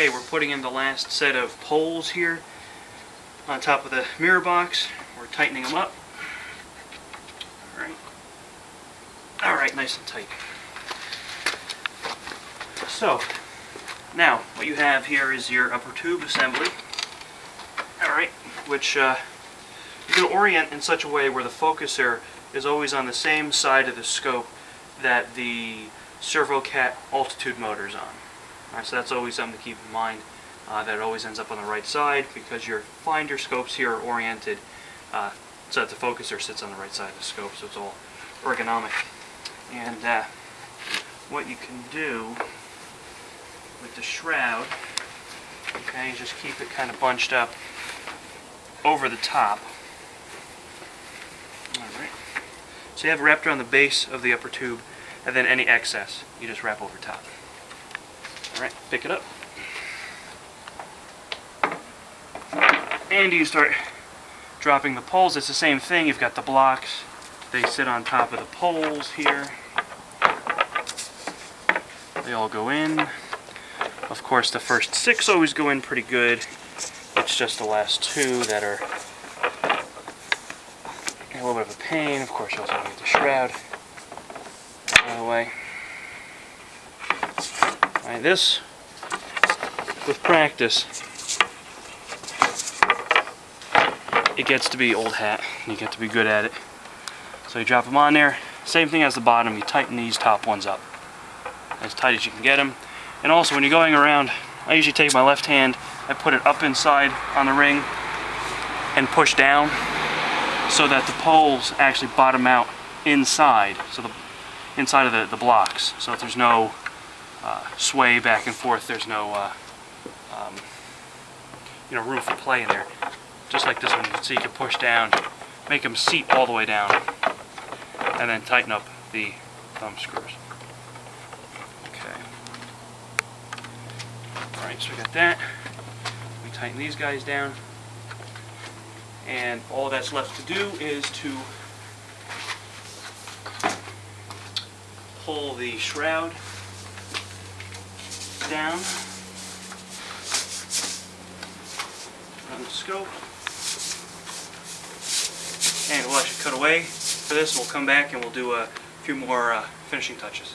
Okay, we're putting in the last set of poles here on top of the mirror box. We're tightening them up. Alright. Alright, nice and tight. So, now, what you have here is your upper tube assembly. Alright, which uh, you can orient in such a way where the focuser is always on the same side of the scope that the Servocat altitude motor is on. So that's always something to keep in mind, uh, that always ends up on the right side because your finder scopes here are oriented uh, so that the focuser sits on the right side of the scope, so it's all ergonomic. And uh, what you can do with the shroud, okay, just keep it kind of bunched up over the top. Alright. So you have wrapped around the base of the upper tube, and then any excess you just wrap over top. Alright, pick it up. And you start dropping the poles. It's the same thing. You've got the blocks. They sit on top of the poles here. They all go in. Of course, the first six always go in pretty good. It's just the last two that are a little bit of a pain. Of course, you also need the shroud out of the way. This, with practice, it gets to be old hat. You get to be good at it. So you drop them on there. Same thing as the bottom. You tighten these top ones up as tight as you can get them. And also when you're going around, I usually take my left hand, I put it up inside on the ring and push down so that the poles actually bottom out inside, so the inside of the, the blocks, so that there's no sway back and forth, there's no uh, um, you know room for play in there. Just like this one, see you can push down, make them seat all the way down, and then tighten up the thumb screws. Okay. Alright, so we got that. We tighten these guys down. And all that's left to do is to pull the shroud down on the scope. And we'll actually cut away for this. We'll come back and we'll do a few more uh, finishing touches.